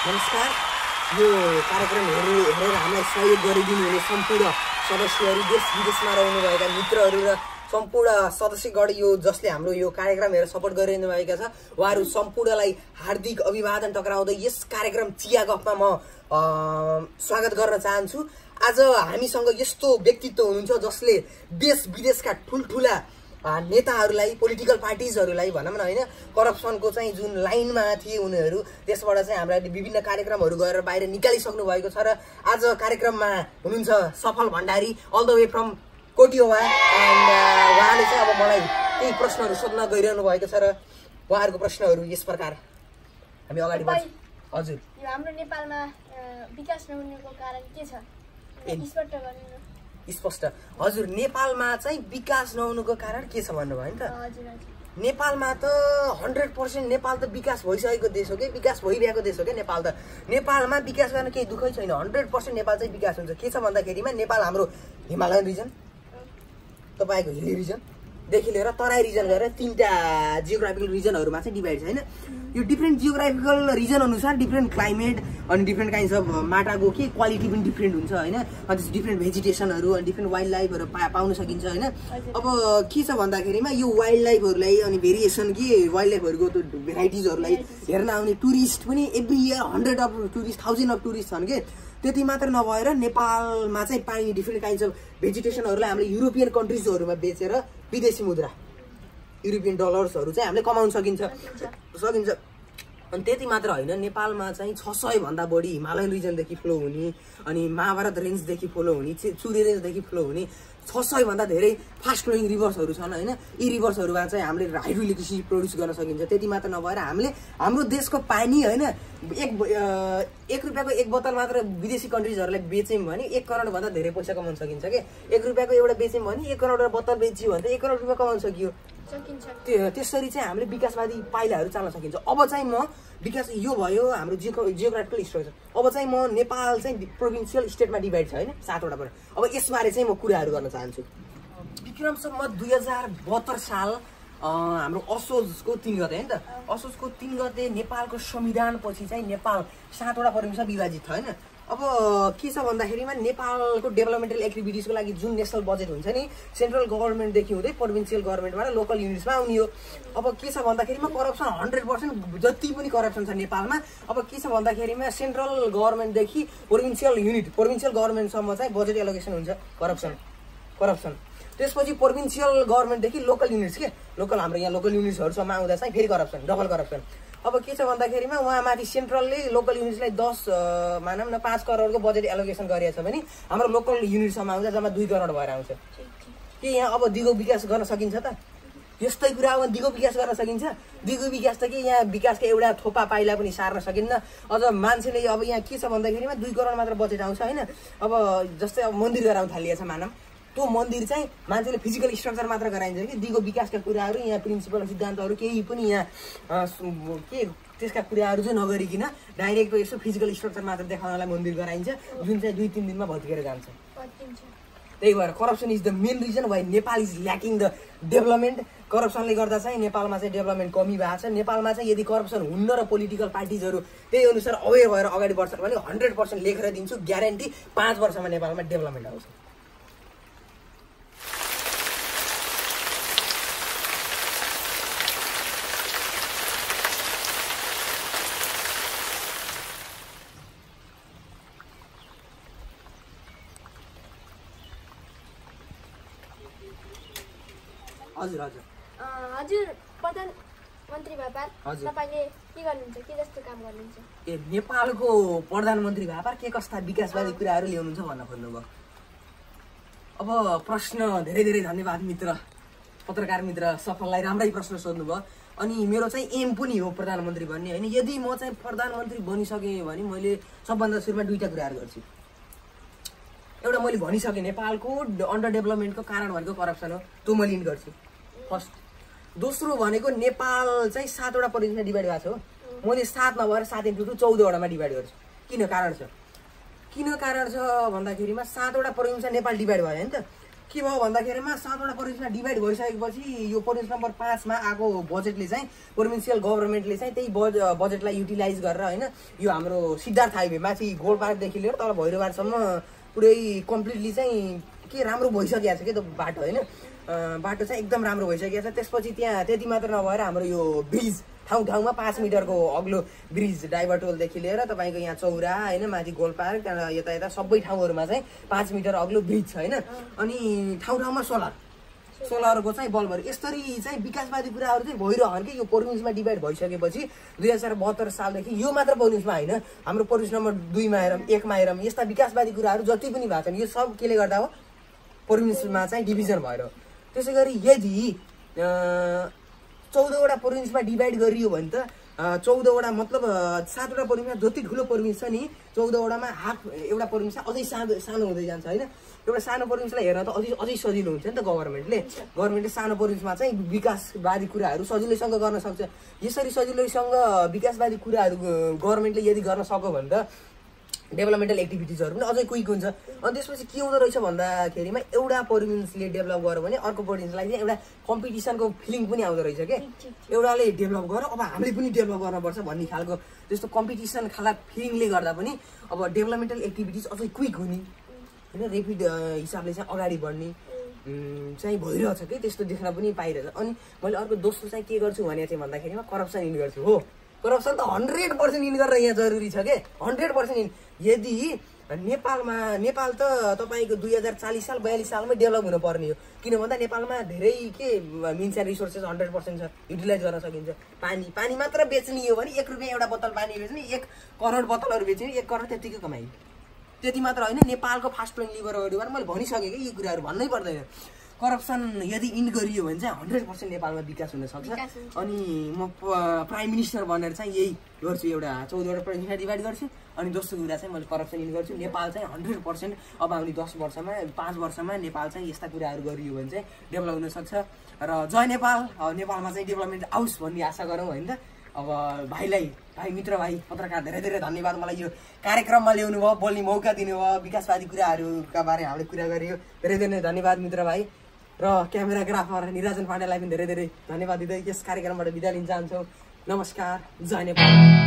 नमस्कार। यो कार्यक्रम हेरेर हेरेर हामीलाई सहयोग गरिदिनु हुने सम्पूर्ण सदस्यहरू देश विदेशमा रहनुभएका मित्रहरू र सम्पूर्ण सदस्यगण यो जसले हाम्रो यो कार्यक्रम हेरेर सपोर्ट गरिरहनु भएका छ उहाँहरू सम्पूर्णलाई हार्दिक अभिवादन टक्राउँदै यस कार्यक्रम चिया गफमा म स्वागत गर्न चाहन्छु। आज हामीसँग यस्तो व्यक्तित्व हुनुहुन्छ जसले देश विदेशका ठुल्ठुला नेताहरूलाई पोलिटिकल पार्टिजहरूलाई भनौँ न होइन? करप्सनको चाहिँ जुन लाइनमा थिए उनीहरू त्यसबाट चाहिँ हामीलाई विभिन्न कार्यक्रमहरू गरेर बाहिर निकालिसक्नु भएको छ र आज कार्यक्रममा हुनुहुन्छ Safal Bhandari all the way from कोटियोवा and उहाँले चाहिँ अब मलाई केही प्रश्नहरू सोध्न गइरहनु भएको छ र उहाँहरूको प्रश्नहरू यस प्रकार। हामी अगाडि बढ्छौँ। हजुर। हाम्रो नेपालमा विकास नहुनुको कारण के छ? स्पष्ट। हजुर नेपालमा चाहिँ विकास नहुनुको कारण के छ भन्नुभयो नि त? नेपालमा त हन्ड्रेड पर्सेन्ट नेपाल त विकास भइसकेको देश हो कि? विकास भइरहेको देश हो क्या नेपाल त? नेपालमा विकास गर्न केही दुःखै छैन। हन्ड्रेड पर्सेन्ट नेपाल चाहिँ विकास हुन्छ। के छ भन्दाखेरिमा नेपाल हाम्रो हिमालयन रिजन तपाईँको हिली रिजनदेखि लिएर तराई रिजन गरेर तिनवटा जियोग्राफिकल रिजनहरूमा चाहिँ डिभाइड छ होइन? यो डिफ्रेन्ट जियोग्राफिकल रिजन अनुसार डिफ्रेन्ट क्लाइमेट अनि डिफ्रेन्ट काइन्ड्स अफ माटाको के क्वालिटी पनि डिफ्रेन्ट हुन्छ होइन? अनि त्यस डिफ्रेन्ट भेजिटेसनहरू अनि डिफ्रेन्ट वाइल्ड लाइफहरू पा पाउन सकिन्छ होइन? अब के छ भन्दाखेरिमा यो वाइल्ड लाइफहरूलाई अनि भेरिएसन के वाइल्ड लाइफहरूको त्यो भेराइटिजहरूलाई हेर्न आउने टुरिस्ट पनि every year hundred of tourist thousand of tourist छन् कि? त्यति मात्र नभएर नेपालमा चाहिँ पाइने डिफ्रेन्ट काइन्ड्स अफ भेजिटेसनहरूलाई हामीले युरोपियन कन्ट्रिजहरूमा बेचेर विदेशी मुद्रा युरोपियन डलर्सहरू चाहिँ हामीले कमाउन सकिन्छ। सकिन्छ। अनि त्यति मात्र होइन नेपालमा चाहिँ छ सयभन्दा बढी हिमालयन रिजनदेखि फ्लो हुने अनि महाभारत रेन्जदेखि फ्लो हुने चुरे रेन्जदेखि फ्लो हुने छ सयभन्दा धेरै फास्ट फ्लोइङ रिभर्सहरू छन् होइन। यी रिभर्सहरूमा चाहिँ हामीले हाइड्रो इलेक्ट्रिसिटी प्रड्युस गर्न सकिन्छ। त्यति मात्र नभएर हामीले हाम्रो देशको पानी होइन एक एक रुपियाँको एक बोतल मात्र विदेशी कन्ट्रिजहरूलाई बेच्यौँ भने एक करोडभन्दा धेरै पैसा कमाउन सकिन्छ कि? एक रुपियाँको एउटा बेच्यौँ भने एक करोड बोतल बेच्यो भने त एक करोड रुपियाँ कमाउन सकियो। त्यो त्यसरी चाहिँ हामीले विकासवादी पाइलाहरू चाल्न सकिन्छ। अब चाहिँ म विकास यो भयो हाम्रो जियो जियोग्राफिकल स्ट्रक्चर। अब चाहिँ म नेपाल चाहिँ प्रोभिन्सियल स्टेटमा डिभाइड छ होइन सातवटा पर अब यसबारे चाहिँ म कुराहरू गर्न चाहन्छु। विक्रमसम्म दुई हजार बहत्तर साल हाम्रो असोजको तिन गते होइन त? असोजको तिन गते नेपालको संविधान पछि चाहिँ नेपाल सातवटा प्रोभिन्समा विभाजित छ होइन? अब के छ भन्दाखेरिमा नेपालको डेभलपमेन्टल एक्टिभिटिजको लागि जुन नेसनल बजेट हुन्छ नि सेन्ट्रल गभर्मेन्टदेखि हुँदै प्रोभिन्सियल गभर्मेन्टबाट लोकल युनिट्समा आउने हो। अब के छ भन्दाखेरिमा करप्सन हन्ड्रेड पर्सेन्ट जति पनि करप्सन छ नेपालमा अब के छ भन्दाखेरिमा सेन्ट्रल गभर्मेन्टदेखि प्रोभिन्सियल युनिट प्रोभिन्सियल गभर्मेन्टसम्म चाहिँ बजेट एलोकेसन हुन्छ। करप्सन करप्सन त्यसपछि प्रोभिन्सियल गभर्मेन्टदेखि लोकल युनिट्स के? लोकल हाम्रो यहाँ लोकल युनिट्सहरूसम्म आउँदा चाहिँ फेरि करप्सन डबल करप्सन अब के छ भन्दाखेरिमा उहाँमाथि सेन्ट्रलले लोकल युनिट्सलाई दस मानौँ न पाँच करोडको बजेट एलोकेसन गरिएको छ भने हाम्रो लोकल युनिटसम्म आउँदा जम्मा दुई करोड भएर आउँछ। के यहाँ अब दिगो विकास गर्न सकिन्छ त? यस्तै कुरा भने दिगो विकास गर्न सकिन्छ। दिगो विकास त के यहाँ विकासको एउटा थोपा पाइला पनि सार्न सकिन्न। अझ मान्छेले अब यहाँ के छ भन्दाखेरिमा दुई करोड मात्र बजेट आउँछ होइन? अब जस्तै अब मन्दिर गराउन थालिएको छ मानव त्यो मन्दिर चाहिँ मान्छेले फिजिकल स्ट्रक्चर मात्र गराइन्छ कि। दिगो विकासका कुराहरू यहाँ प्रिन्सिपल सिद्धान्तहरू केही पनि यहाँ के त्यसका कुराहरू चाहिँ नगरिकन डाइरेक्ट यसो फिजिकल स्ट्रक्चर मात्र देखाउनलाई मन्दिर गराइन्छ जुन चाहिँ दुई तिन दिनमा भत्केर जान्छ। त्यही भएर corruption is the main reason why Nepal is lacking the development करप्सनले गर्दा चाहिँ नेपालमा चाहिँ डेभलपमेन्ट कमी भएको छ। नेपालमा चाहिँ यदि करप्सन हुन्न र पोलिटिकल पार्टिजहरू त्यही अनुसार अवेर भएर अगाडि बढ्छन् भने हन्ड्रेड पर्सेन्ट लेखेर दिन्छु। ग्यारेन्टी पाँच वर्षमा नेपालमा डेभलपमेन्ट आउँछ। हजुर हजुर। हजुर प्रधानमन्त्री व्यापार। हजुर। तपाईँले के गर्नुहुन्छ? के जस्तो काम गर्नुहुन्छ? ए नेपालको प्रधानमन्त्री व्यापार के कस्ता विकासवादी कुराहरू ल्याउनुहुन्छ भन्न खोज्नुभयो? अब प्रश्न धेरै धेरै धन्यवाद मित्र। पत्रकार मित्र सफललाई राम्रै प्रश्न सोध्नुभयो। अनि मेरो चाहिँ एम पनि हो प्रधानमन्त्री भन्ने होइन? यदि म चाहिँ प्रधानमन्त्री बनिसकेँ भने मैले सबभन्दा सुरुमा दुईवटा कुराहरू गर्छु। एउटा मैले भनिसकेँ नेपालको अन्डर डेभलपमेन्टको कारण भनेको करप्सन हो त्यो म लिड गर्छु। फर्स्ट। दोस्रो भनेको नेपाल चाहिँ सातवटा प्रोभिन्समा डिभाइड भएको छ हो। मैले सात नभएर सात इन्टु टू चौधवटामा डिभाइड गर्छु। किन कारण छ? किन कारण छ भन्दाखेरिमा सातवटा प्रोभिन्समा नेपाल डिभाइड भयो नि त। के भयो भन्दाखेरिमा सातवटा प्रोभिन्समा डिभाइड भइसकेपछि यो प्रोभिन्स नम्बर पाँचमा आएको बजेटले चाहिँ प्रोभिन्सियल गभर्मेन्टले चाहिँ त्यही बज बजेटलाई युटिलाइज गरेर होइन यो हाम्रो सिद्धार्थ हाइवे माथि गोलपार्कदेखि लिएर तल भैरवारसम्म पुरै कम्प्लिटली चाहिँ के राम्रो भइसकेको छ कि त्यो बाटो होइन। बाटो चाहिँ एकदम राम्रो भइसकेको छ। त्यसपछि त्यहाँ त्यति मात्र नभएर हाम्रो यो ब्रिज ठाउँ ठाउँमा पाँच मिटरको अग्लो ब्रिज डाइभरटोलदेखि लिएर तपाईँको यहाँ चौरा होइन माथि गोलपार्क त्यहाँबाट यता यता सबै ठाउँहरूमा चाहिँ पाँच मिटर अग्लो ब्रिज छ होइन? अनि ठाउँ ठाउँमा सोलर। सोलरको चाहिँ बल्बहरू। यसरी चाहिँ विकासवादी कुराहरू चाहिँ भइरहन् कि यो प्रोभिन्समा डिभाइड भइसकेपछि दुई हजार बहत्तर सालदेखि यो मात्र प्रोभिन्समा होइन। हाम्रो प्रोभिन्स नम्बर दुईमा हेरौँ एकमा हेरौँ यस्ता विकासवादी कुराहरू जति पनि भएको छन् यो सब केले गर्दा हो? प्रोभिन्समा चाहिँ डिभिजन भएर त्यसै गरी यदि चौधवटा प्रोभिन्समा डिभाइड गरियो भने त चौधवटा मतलब सातवटा प्रोभिन्समा जति ठुलो प्रोभिन्स छ नि चौधवटामा हाफ एउटा प्रोभिन्स अझै सानो सानो हुँदै जान्छ होइन? एउटा सानो प्रोभिन्सलाई हेर्न त अझै अझै सजिलो हुन्छ नि त गभर्मेन्टले गभर्मेन्टले सानो प्रोभिन्समा चाहिँ विकासवादी कुराहरू सजिलैसँग गर्न सक्छ। यसरी सजिलैसँग विकासवादी कुराहरू गभर्मेन्टले यदि गर्न सक्यो भने त डेभलपमेन्टल एक्टिभिटिजहरू पनि अझै क्विक हुन्छ। अनि त्यसपछि के हुँदो रहेछ भन्दाखेरिमा एउटा प्रोभिन्सले डेभलप गर्यो भने अर्को प्रोभिन्सलाई चाहिँ एउटा कम्पिटिसनको फिलिङ पनि आउँदो रहेछ क्या एउटाले डेभलप गर अब हामीले पनि डेभलप गर्नुपर्छ भन्ने खालको त्यस्तो कम्पिटिसन खालको फिलिङले गर्दा पनि अब डेभलपमेन्टल एक्टिभिटिज अझै क्विक हुने। होइन रेपिड हिसाबले चाहिँ अगाडि बढ्ने चाहिँ भइरहेछ कि? त्यस्तो देख्न पनि पाइरहेछ। अनि मैले अर्को दोस्रो चाहिँ के गर्छु भने चाहिँ भन्दाखेरिमा करप्सन इन गर्छु हो। करप्सन त हन्ड्रेड पर्सेन्ट इन गरेर यहाँ जरुरी छ के? Hundred percent in. यदि नेपालमा नेपाल त तपाईँको दुई हजार चालिस साल बयालिस सालमै डेभलप हुनुपर्ने हो। किन भन्दा नेपालमा धेरै के means and resources hundred percent छ युटिलाइज गर्न सकिन्छ। पानी पानी मात्र बेच्ने हो भने एक रुपियाँ एउटा बोतल पानी बेच्ने एक करोड बोतलहरू बेच्ने एक करोड त्यत्तिकै कमाइ त्यति मात्र होइन नेपालको फास्ट ग्रोइङ लिभर अगाडिबाट मैले भनिसकेँ कि यी कुराहरू भन्नै पर्दैन। करप्सन यदि इन गरियो भने चाहिँ हन्ड्रेड पर्सेन्ट नेपालमा विकास हुन सक्छ। अनि म प्राइम मिनिस्टर बनेर चाहिँ यही गर्छु एउटा चौधवटा प्रोभिन्समा डिभाइड गर्छु। अनि दोस्रो कुरा चाहिँ मैले करप्सन इन गर्छु। नेपाल चाहिँ हन्ड्रेड पर्सेन्ट अब आउने दस वर्षमा पाँच वर्षमा नेपाल चाहिँ यस्ता कुराहरू गरियो भने चाहिँ डेभलप हुनसक्छ र जय नेपाल नेपालमा चाहिँ डेभलपमेन्ट आओस् भन्ने आशा गरौँ होइन। त अब भाइलाई भाइ मित्र भाइ पत्रकार धेरै धेरै धन्यवाद। मलाई यो कार्यक्रममा ल्याउनु भयो बोल्ने मौका दिनुभयो विकासवादी कुराहरूका बारेमा हामीले कुरा गरियो। धेरै धेरै धन्यवाद मित्र भाइ। र क्यामेराग्राफर निराजन पाण्डेलाई पनि धेरै धेरै धन्यवाद दिँदै यस कार्यक्रमबाट बिदा लिन चाहन्छौँ। नमस्कार जय नेपाल।